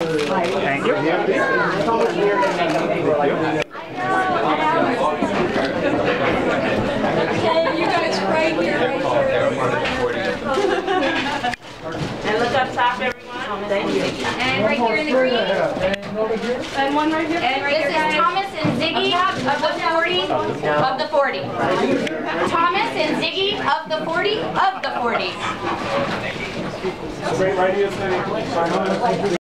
Thank you. Okay, you guys right here, right here. And look up top, everyone. Thank you. And right here in the green. And one right here. And right this here. is Thomas and Ziggy of the 40, of the 40. Thomas and Ziggy of the 40, of the 40. Right, right here.